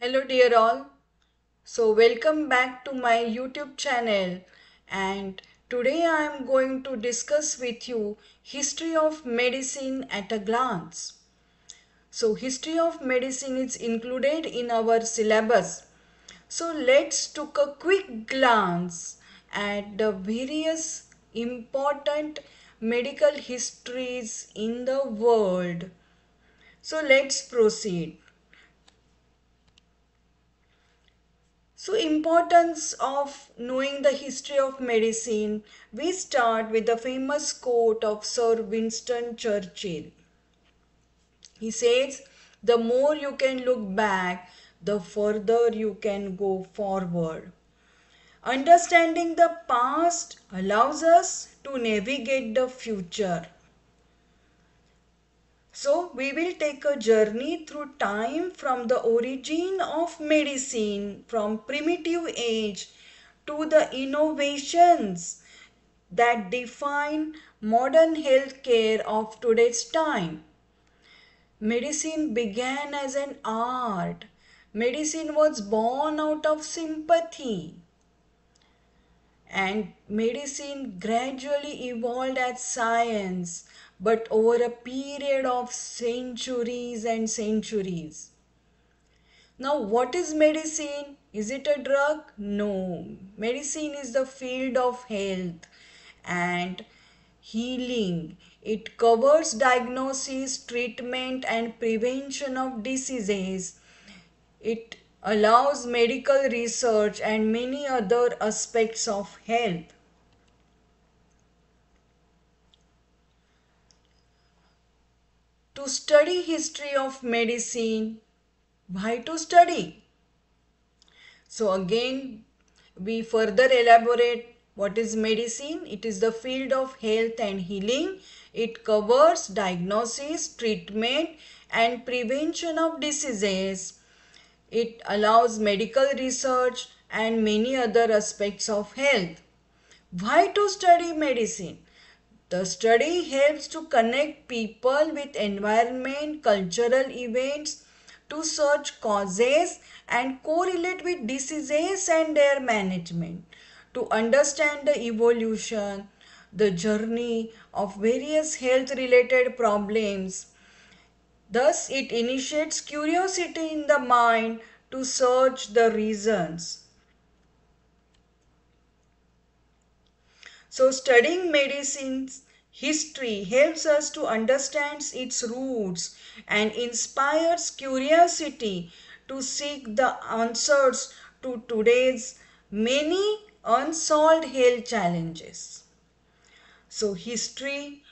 Hello dear all. So welcome back to my YouTube channel and today I am going to discuss with you history of medicine at a glance. So history of medicine is included in our syllabus. So let's take a quick glance at the various important medical histories in the world. So let's proceed. So importance of knowing the history of medicine, we start with the famous quote of Sir Winston Churchill. He says, the more you can look back, the further you can go forward. Understanding the past allows us to navigate the future. So, we will take a journey through time from the origin of medicine, from primitive age to the innovations that define modern healthcare of today's time. Medicine began as an art. Medicine was born out of sympathy. And medicine gradually evolved as science but over a period of centuries and centuries. Now, what is medicine? Is it a drug? No. Medicine is the field of health and healing. It covers diagnosis, treatment, and prevention of diseases. It allows medical research and many other aspects of health. To study history of medicine. Why to study? So again, we further elaborate what is medicine. It is the field of health and healing. It covers diagnosis, treatment and prevention of diseases. It allows medical research and many other aspects of health. Why to study medicine? The study helps to connect people with environment, cultural events, to search causes and correlate with diseases and their management, to understand the evolution, the journey of various health related problems. Thus, it initiates curiosity in the mind to search the reasons. So studying medicine's history helps us to understand its roots and inspires curiosity to seek the answers to today's many unsolved health challenges. So history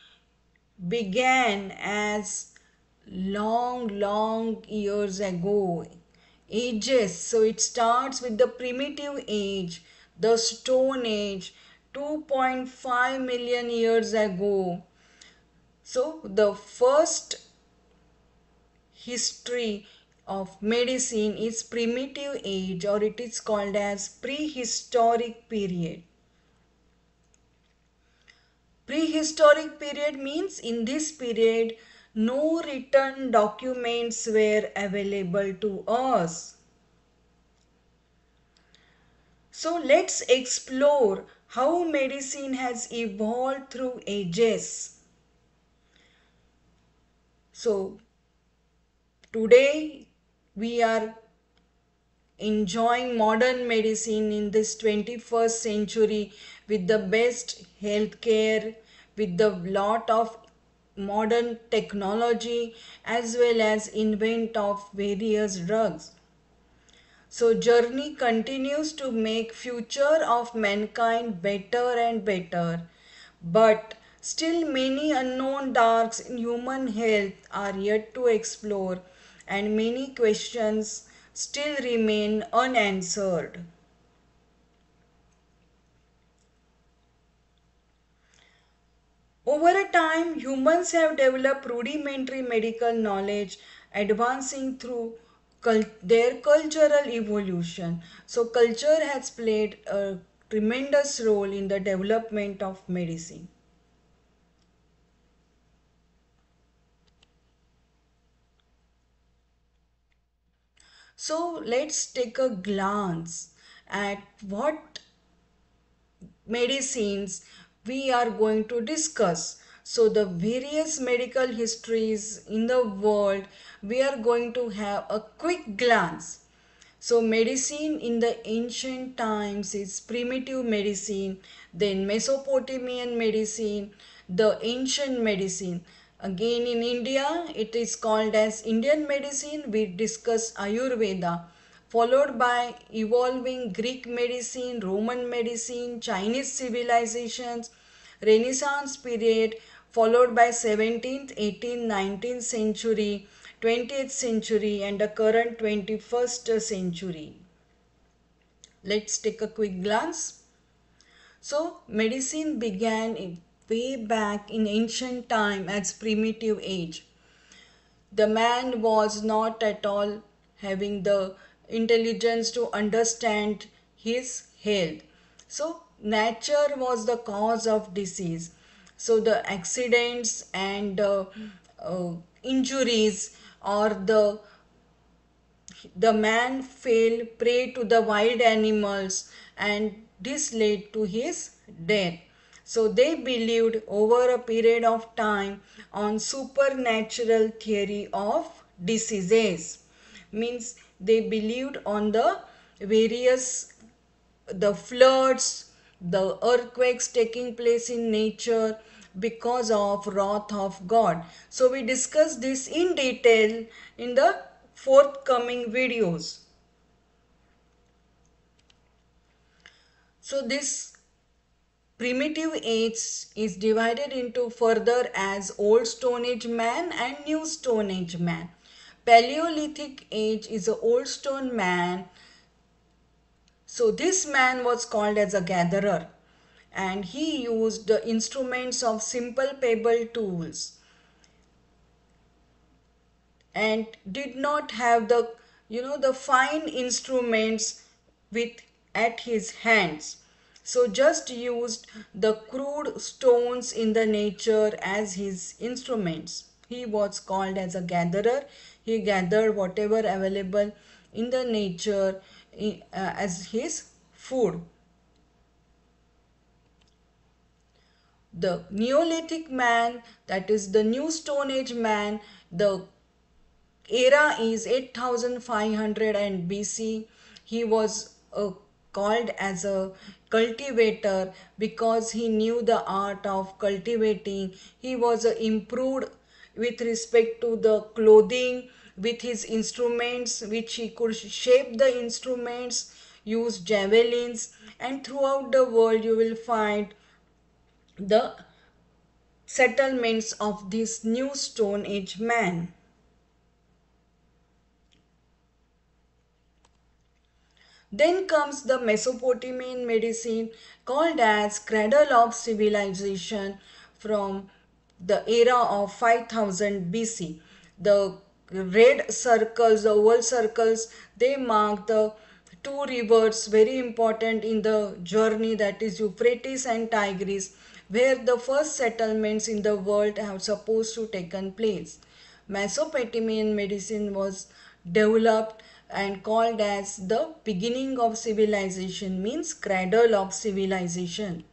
began as long, long years ago. Ages. So it starts with the primitive age, the stone age, 2.5 million years ago. So the first history of medicine is primitive age or it is called as prehistoric period. Prehistoric period means in this period no written documents were available to us. So let's explore how medicine has evolved through ages. So, today we are enjoying modern medicine in this 21st century with the best healthcare, with the lot of modern technology as well as invent of various drugs. So journey continues to make future of mankind better and better. But still many unknown darks in human health are yet to explore and many questions still remain unanswered. Over a time, humans have developed rudimentary medical knowledge advancing through their cultural evolution. So culture has played a tremendous role in the development of medicine. So let's take a glance at what medicines we are going to discuss. So the various medical histories in the world we are going to have a quick glance. So medicine in the ancient times is primitive medicine, then Mesopotamian medicine, the ancient medicine. Again in India it is called as Indian medicine. We discuss Ayurveda followed by evolving Greek medicine, Roman medicine, Chinese civilizations, Renaissance period, followed by 17th, 18th, 19th century, 20th century and the current 21st century. Let's take a quick glance. So medicine began way back in ancient time as primitive age. The man was not at all having the intelligence to understand his health. So nature was the cause of disease. So the accidents and uh, injuries or the the man fell prey to the wild animals and this led to his death. So they believed over a period of time on supernatural theory of diseases. Means they believed on the various the floods the earthquakes taking place in nature because of wrath of god so we discuss this in detail in the forthcoming videos so this primitive age is divided into further as old stone age man and new stone age man Paleolithic age is an old stone man. So this man was called as a gatherer and he used the instruments of simple pebble tools and did not have the you know the fine instruments with at his hands. So just used the crude stones in the nature as his instruments. He was called as a gatherer. He gathered whatever available in the nature as his food. The Neolithic man, that is the New Stone Age man, the era is 8500 and BC. He was uh, called as a cultivator because he knew the art of cultivating. He was uh, improved with respect to the clothing with his instruments which he could shape the instruments use javelins and throughout the world you will find the settlements of this new stone age man Then comes the Mesopotamian medicine called as cradle of civilization from the era of 5000 BC. The red circles, the oval circles, they mark the two rivers very important in the journey that is Euphrates and Tigris where the first settlements in the world have supposed to taken place. Mesopotamian medicine was developed and called as the beginning of civilization means cradle of civilization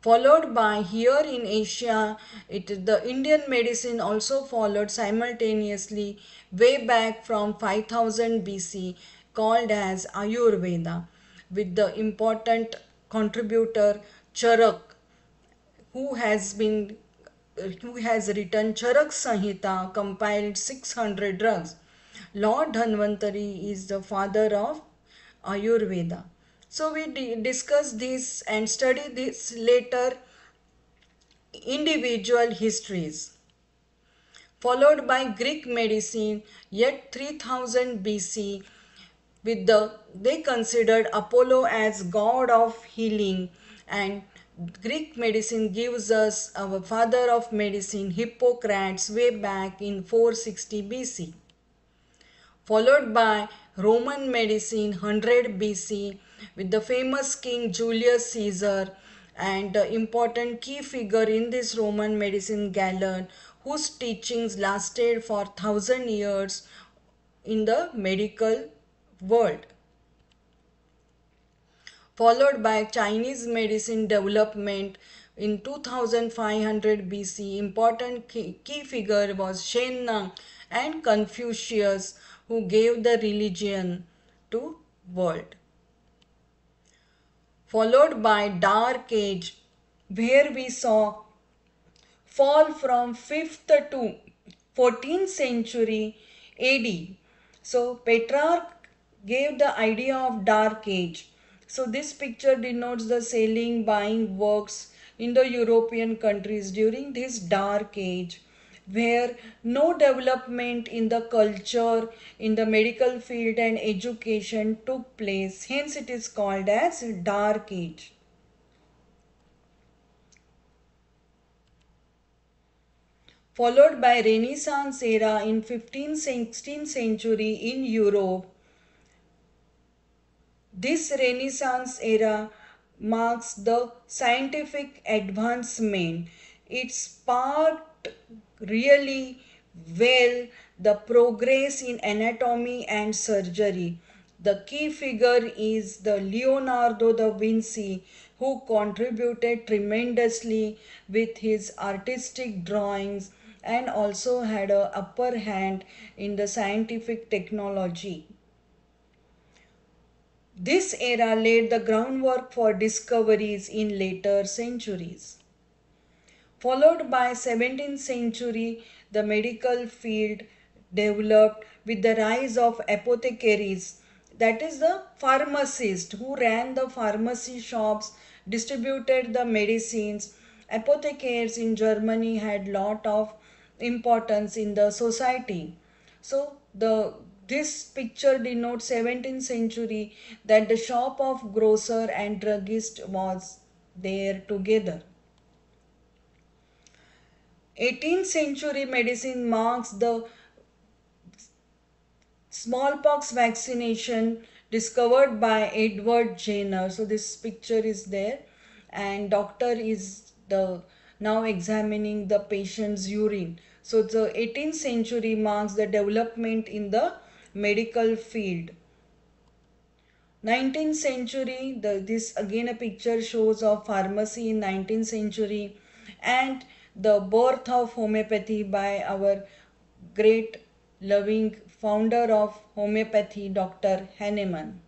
followed by here in Asia it the Indian medicine also followed simultaneously way back from 5000 BC called as Ayurveda with the important contributor Charak who has been who has written Charak Samhita compiled 600 drugs. Lord Dhanvantari is the father of Ayurveda. So we discuss this and study this later individual histories. Followed by Greek medicine yet 3000 BC with the they considered Apollo as god of healing and Greek medicine gives us our father of medicine Hippocrates way back in 460 BC. Followed by Roman medicine 100 BC with the famous king Julius Caesar and important key figure in this Roman medicine Galen whose teachings lasted for thousand years in the medical world. Followed by Chinese medicine development in 2500 BC. Important key, key figure was Shen Nung and Confucius who gave the religion to world. Followed by Dark Age where we saw fall from 5th to 14th century AD. So Petrarch gave the idea of dark age. So this picture denotes the selling, buying works in the European countries during this dark age where no development in the culture, in the medical field and education took place. Hence it is called as dark age. followed by Renaissance era in 15th 16th century in Europe. This Renaissance era marks the scientific advancement. It sparked really well the progress in anatomy and surgery. The key figure is the Leonardo da Vinci who contributed tremendously with his artistic drawings and also had a upper hand in the scientific technology. This era laid the groundwork for discoveries in later centuries. Followed by 17th century, the medical field developed with the rise of apothecaries, that is the pharmacist who ran the pharmacy shops, distributed the medicines. Apothecaries in Germany had lot of importance in the society. So the this picture denotes 17th century that the shop of grocer and druggist was there together. 18th century medicine marks the smallpox vaccination discovered by Edward Jenner. So this picture is there and doctor is the now examining the patient's urine. So the 18th century marks the development in the medical field. 19th century, the, this again a picture shows of pharmacy in 19th century and the birth of homeopathy by our great loving founder of homeopathy, Dr. Hahnemann.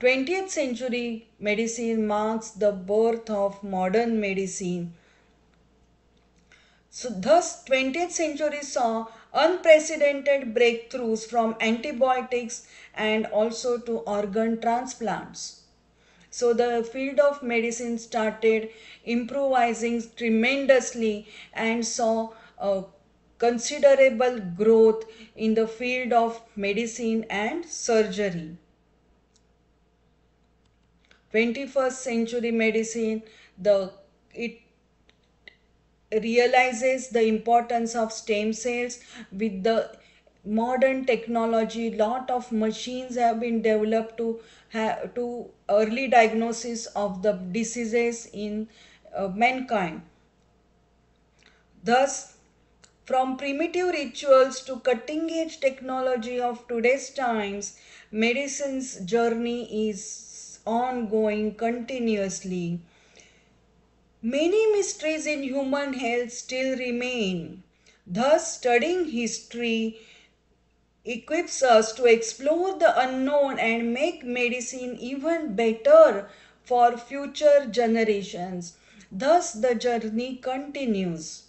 20th century medicine marks the birth of modern medicine. So thus 20th century saw unprecedented breakthroughs from antibiotics and also to organ transplants. So the field of medicine started improvising tremendously and saw a considerable growth in the field of medicine and surgery. 21st century medicine the it realizes the importance of stem cells with the modern technology lot of machines have been developed to have to early diagnosis of the diseases in uh, mankind thus from primitive rituals to cutting edge technology of today's times medicine's journey is ongoing continuously. Many mysteries in human health still remain. Thus, studying history equips us to explore the unknown and make medicine even better for future generations. Thus, the journey continues.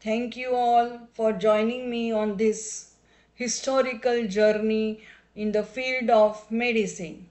Thank you all for joining me on this historical journey in the field of medicine.